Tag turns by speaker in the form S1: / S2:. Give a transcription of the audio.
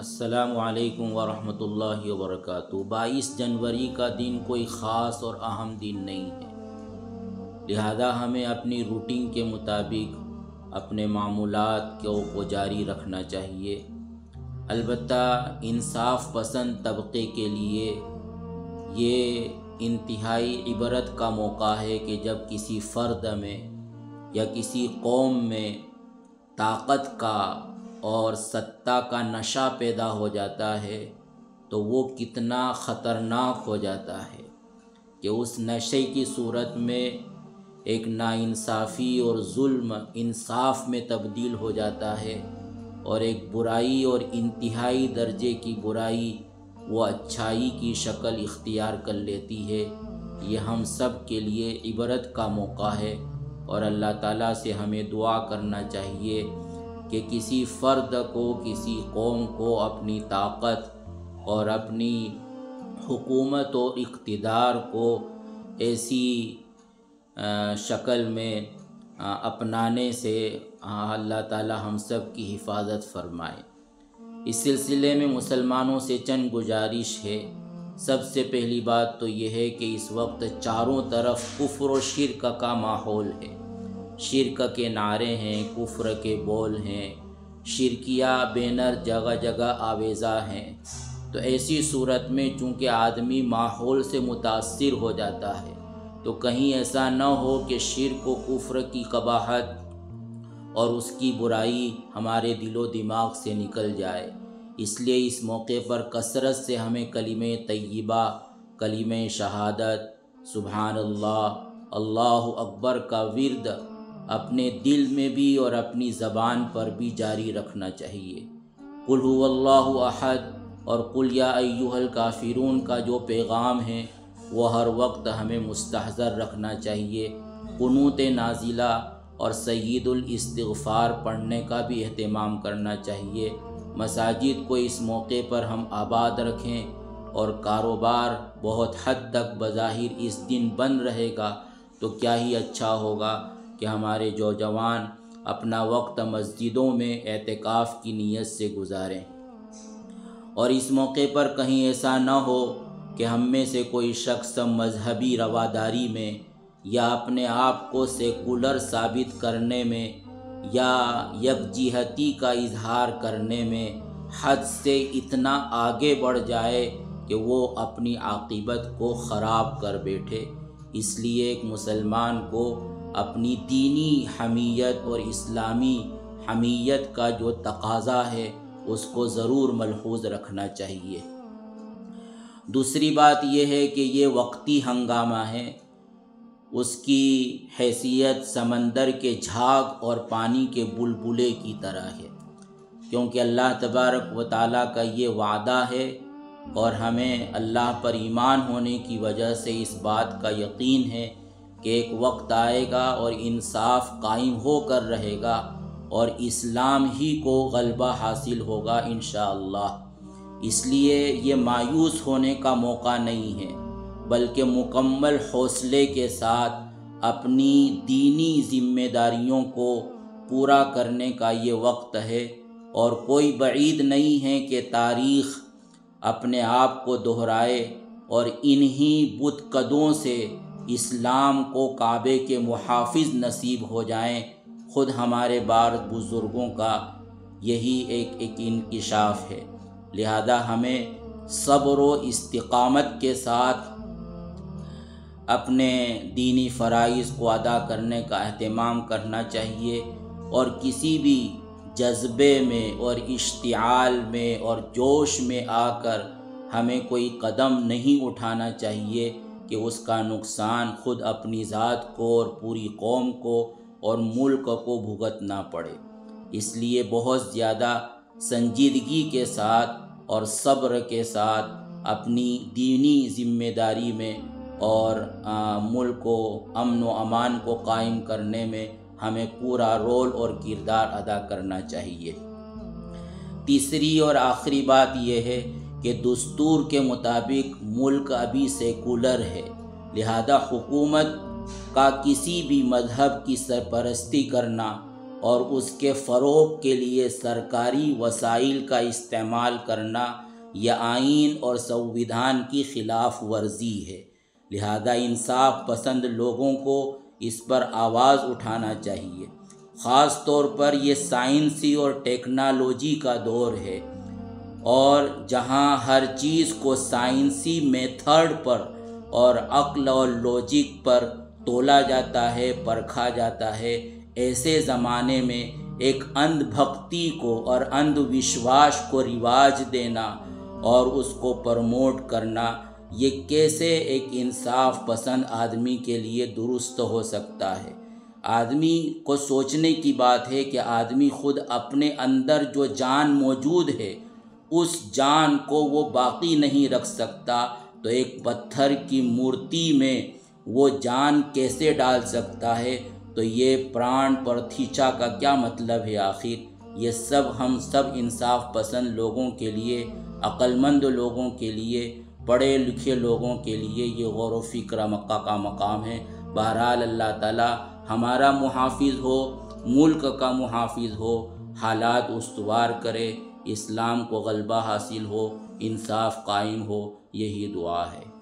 S1: असलकम वरहमतुल्लाहि वबरकatuh बाईस जनवरी का दिन कोई ख़ास और अहम दिन नहीं है। लिहाजा हमें अपनी रूटीन के मुताबिक अपने मामूलात को जारी रखना चाहिए। अलबत्ता इंसाफ पसंद तबके के लिए ये इंतहाई इबरत का मौका है कि जब किसी फ़र्द में या किसी कौम में ताकत का और सत्ता का नशा पैदा हो जाता है तो वो कितना ख़तरनाक हो जाता है कि उस नशे की सूरत में एक नाइंसाफ़ी और जुल्म इंसाफ में तब्दील हो जाता है और एक बुराई और इंतहाई दर्जे की बुराई वो अच्छाई की शक्ल इख्तियार कर लेती है। ये हम सब के लिए इबरत का मौका है और अल्लाह ताला से हमें दुआ करना चाहिए कि किसी फ़र्द को, किसी कौम को अपनी ताकत और अपनी हुकूमत और इक़्तदार को ऐसी शक्ल में अपनाने से अल्लाह ताला हम सब की हिफाजत फरमाए। इस सिलसिले में मुसलमानों से चंद गुजारिश है। सबसे पहली बात तो यह है कि इस वक्त चारों तरफ़ कुफ्र व शिरक का माहौल है। शिरक के नारे हैं, कुफ्र के बोल हैं, शिरकिया बैनर जगह जगह आवेज़ा हैं। तो ऐसी सूरत में चूँकि आदमी माहौल से मुतासर हो जाता है तो कहीं ऐसा न हो कि शिर को कुफ्र की कबाहत और उसकी बुराई हमारे दिलो दिमाग से निकल जाए। इसलिए इस मौके पर कसरत से हमें कलीम तय्यबा कलीम शहादत सुबहान अल्लाह अल्लाह अकबर का विरद अपने दिल में भी और अपनी ज़बान पर भी जारी रखना चाहिए। कुल अहद और कुल या अयुहल काफ़िरून का जो पैगाम है वो हर वक्त हमें मुस्तहज़र रखना चाहिए। कनूत नाजिला और सईदुल इस्तग़फ़ार पढ़ने का भी अहतमाम करना चाहिए। मसाजिद को इस मौके पर हम आबाद रखें और कारोबार बहुत हद तक बज़ाहिर इस दिन बंद रहेगा तो क्या ही अच्छा होगा। कि हमारे जो जवान अपना वक्त मस्जिदों में एहतिकाफ़ की नीयत से गुजारें। और इस मौके पर कहीं ऐसा न हो कि हम में से कोई शख्स मजहबी रवादारी में या अपने आप को सेकुलर साबित करने में या यकजिहती का इजहार करने में हद से इतना आगे बढ़ जाए कि वो अपनी आकिबत को ख़राब कर बैठे। इसलिए एक मुसलमान को अपनी दीनी हमीयत और इस्लामी हमीयत का जो तकाजा है, उसको ज़रूर मलहूज रखना चाहिए। दूसरी बात यह है कि ये वक्ती हंगामा है। उसकी हैसियत समंदर के झाग और पानी के बुलबुले की तरह है, क्योंकि अल्लाह तबारक व ताली का ये वादा है और हमें अल्लाह पर ईमान होने की वजह से इस बात का यकीन है एक वक्त आएगा और इंसाफ कायम होकर रहेगा और इस्लाम ही को गलबा हासिल होगा इन इसलिए ये मायूस होने का मौका नहीं है, बल्कि मुकम्मल हौसले के साथ अपनी दीनी जिम्मेदारियों को पूरा करने का ये वक्त है और कोई बईद नहीं है कि तारीख़ अपने आप को दोहराए और इन्हीं बुतकदों से इस्लाम को काबे के मुहाफ़ नसीब हो जाएँ ख़ुद हमारे बार बुज़ुर्गों का। यही एक एक इनकशाफ है। लिहाजा हमें सब्र व इस्तकामत के साथ अपने दीनी फ़राइज़ को अदा करने का अहतमाम करना चाहिए और किसी भी जज्बे में और इश्तियाल में और जोश में आकर हमें कोई कदम नहीं उठाना चाहिए। कि उसका नुकसान ख़ुद अपनी ज़ात को और पूरी कौम को और मुल्क को भुगतना पड़े। इसलिए बहुत ज़्यादा संजीदगी के साथ और सब्र के साथ अपनी दीनी ज़िम्मेदारी में और मुल्क को, अमन व अमान को कायम करने में हमें पूरा रोल और किरदार अदा करना चाहिए। तीसरी और आखिरी बात यह है कि दस्तूर के मुताबिक मुल्क अभी सेकुलर है, लिहाजा हुकूमत का किसी भी मज़हब की सरपरस्ती करना और उसके फ़रोग के लिए सरकारी वसाइल का इस्तेमाल करना यह आइन और संविधान की ख़िलाफ़ वर्जी है। लिहाजा इंसाफ पसंद लोगों को इस पर आवाज़ उठाना चाहिए। ख़ास तौर पर यह साइंसी और टेक्नोलॉजी का दौर है। और जहाँ हर चीज़ को साइंसी मेथड पर और अक्ल और लॉजिक पर तोला जाता है, परखा जाता है, ऐसे ज़माने में एक अंधभक्ति को और अंधविश्वास को रिवाज देना और उसको प्रमोट करना, ये कैसे एक इंसाफ पसंद आदमी के लिए दुरुस्त हो सकता है? आदमी को सोचने की बात है कि आदमी खुद अपने अंदर जो जान मौजूद है उस जान को वो बाकी नहीं रख सकता। तो एक पत्थर की मूर्ति में वो जान कैसे डाल सकता है? तो ये प्राण प्रतीक्षा का क्या मतलब है आखिर? ये सब हम सब इंसाफ पसंद लोगों के लिए, अक्लमंद लोगों के लिए, पढ़े लिखे लोगों के लिए ये गौर व फ़िक्र मक्का का मकाम है। बहरहाल अल्लाह ताला हमारा मुहाफ़ हो, मुल्क का मुहाफ़ हो, हालात उसवार करे इस्लाम को गलबा हासिल हो इंसाफ कायम हो यही दुआ है।